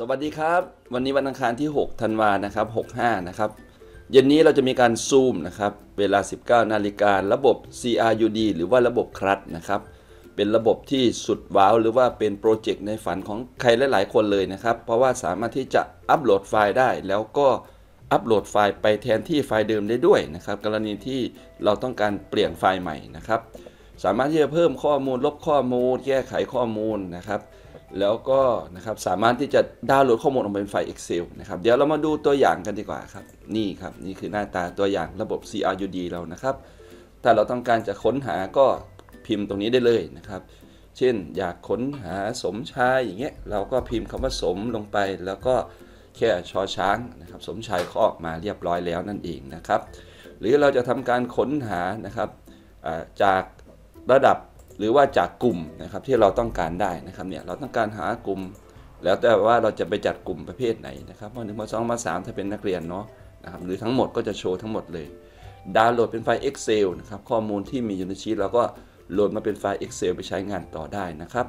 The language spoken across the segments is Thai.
สวัสดีครับ วันนี้วันอังคารที่ 6 ธันวานะครับ65 นะครับ เย็นนี้เราจะมีการซูมนะครับ เวลา 19 นาฬิการะบบ CRUD หรือว่าระบบ CRUD นะครับ เป็นระบบที่สุดว้าว หรือว่าเป็นโปรเจกต์ในฝันของใครหลาย ๆ คนเลยนะครับ เพราะว่าสามารถที่จะอัปโหลดไฟล์ได้ แล้วก็อัปโหลดไฟล์ไปแทนที่ไฟล์เดิมได้ด้วยนะครับ กรณีที่เราต้องการเปลี่ยนไฟล์ใหม่นะครับ สามารถที่จะเพิ่มข้อมูลลบข้อมูล แก้ไขข้อมูลนะครับ แล้วก็นะครับสามารถที่จะดาวน์โหลดข้อมูลออกมาเป็นไฟล์ Excel นะครับเดี๋ยวเรามาดูตัวอย่างกันดีกว่าครับ นี่ครับ นี่คือหน้าตาตัวอย่างระบบ CRUD เรานะครับ ถ้าเราต้องการจะค้นหาก็พิมพ์ตรงนี้ได้เลยนะครับ เช่นอยากค้นหาสมชายอย่างเงี้ยเราก็พิมพ์คำว่าสมลงไป แล้วก็แค่ชอช้างนะครับ สมชายก็ออกมาเรียบร้อยแล้วนั่นเองนะครับ หรือเราจะทำการค้นหานะครับจากระดับ หรือว่าจากกลุ่มนะครับที่เราต้องการได้นะครับเนี่ยเราต้องการหากลุ่ม แล้วแต่ว่าเราจะไปจัดกลุ่มประเภทไหนนะครับมหนึ่งมสองมสามถ้าเป็นนักเรียนเนาะนะครับหรือทั้งหมดก็จะโชว์ทั้งหมดเลยดาวน์โหลดเป็นไฟล์ Excel นะครับข้อมูลที่มีอยู่ในชีตเราก็โหลดมาเป็นไฟล์ Excel ไปใช้งานต่อได้นะครับ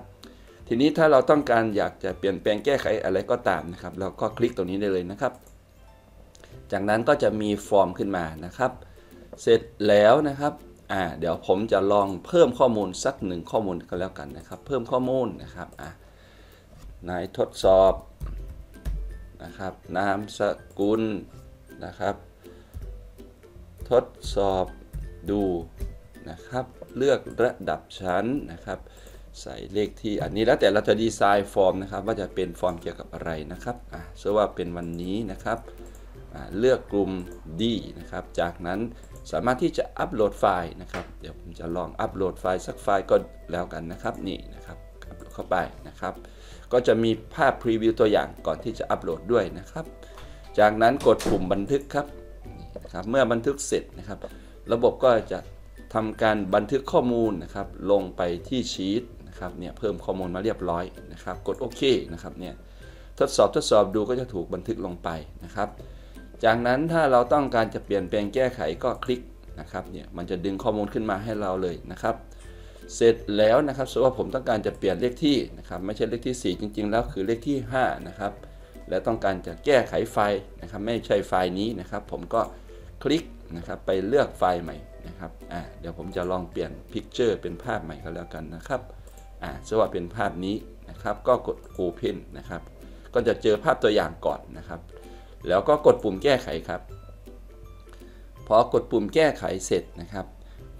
ทีนี้ถ้าเราต้องการอยากจะเปลี่ยนแปลงแก้ไขอะไรก็ตามนะครับ เราก็คลิกตรงนี้ได้เลยนะครับ จากนั้นก็จะมีฟอร์มขึ้นมานะครับ เสร็จแล้วนะครับ อ่าเดี๋ยวผมจะลองเพิ่มข้อมูลสักหนึ่งข้อมูลก็แล้วกันนะครับ เพิ่มข้อมูลนะครับอ่านายทดสอบนะครับนามสกุลนะครับ ทดสอบดูนะครับ เลือกระดับชั้นนะครับใส่เลขที่อันนี้แล้วแต่เราจะดีไซน์ฟอร์มนะครับ ว่าจะเป็นฟอร์มเกี่ยวกับอะไรนะครับอะเชื่อว่าเป็นวันนี้นะครับเลือกกลุ่ม D นะครับ จากนั้น สามารถที่จะอัปโหลดไฟล์นะครับ เดี๋ยวผมจะลองอัปโหลดไฟล์สักไฟล์ก็แล้วกันนะครับ นี่นะครับอัปโหลดเข้าไปนะครับ ก็จะมีภาพพรีวิวตัวอย่างก่อนที่จะอัปโหลดด้วยนะครับ จากนั้นกดปุ่มบันทึกครับนี่นะครับ เมื่อบันทึกเสร็จนะครับ ระบบก็จะทำการบันทึกข้อมูลนะครับ ลงไปที่ชีตนะครับ เนี่ยเพิ่มข้อมูลมาเรียบร้อยนะครับ กดโอเคนะครับ เนี่ยทดสอบทดสอบดูก็จะถูกบันทึกลงไปนะครับ จากนั้นถ้าเราต้องการจะเปลี่ยนแปลงแก้ไขก็คลิกนะครับเนี่ยมันจะดึงข้อมูลขึ้นมาให้เราเลยนะครับ เสร็จแล้วนะครับสมมติว่าผมต้องการจะเปลี่ยนเลขที่นะครับไม่ใช่เลขที่ 4 จริง ๆ แล้วคือเลขที่ 5 นะครับ และต้องการจะแก้ไขไฟล์นะครับ ไม่ใช่ไฟล์นี้นะครับ ผมก็คลิกนะครับไปเลือกไฟล์ใหม่นะครับอ่าเดี๋ยวผมจะลองเปลี่ยน Picture เป็นภาพใหม่ก็แล้วกันนะครับอ่าสมมติว่าเป็นภาพนี้นะครับ ก็กด Open นะครับ ก็จะเจอภาพตัวอย่างก่อนนะครับ แล้วก็กดปุ่มแก้ไขครับ พอกดปุ่มแก้ไขเสร็จนะครับ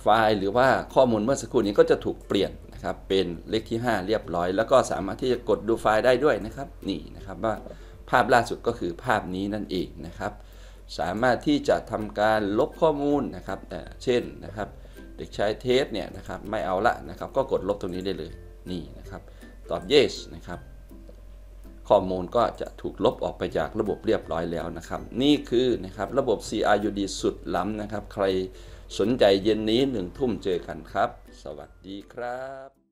ไฟล์หรือว่าข้อมูลเมื่อสักครู่นี้ก็จะถูกเปลี่ยนนะครับ เป็นเลขที่ 5 เรียบร้อย แล้วก็สามารถที่จะกดดูไฟล์ได้ด้วยนะครับ นี่นะครับว่าภาพล่าสุดก็คือภาพนี้นั่นเองนะครับ สามารถที่จะทำการลบข้อมูลนะครับเอ่อเช่นนะครับ เด็กชายเทสเนี่ยนะครับไม่เอาละนะครับ ก็กดลบตรงนี้ได้เลยนี่นะครับ ตอบ yes นะครับ ข้อมูลก็จะถูกลบออกไปจากระบบเรียบร้อยแล้วนะครับ นี่คือนะครับระบบ CRUD สุดล้ำนะครับ ใครสนใจเย็นนี้หนึ่งทุ่มเจอกันครับ สวัสดีครับ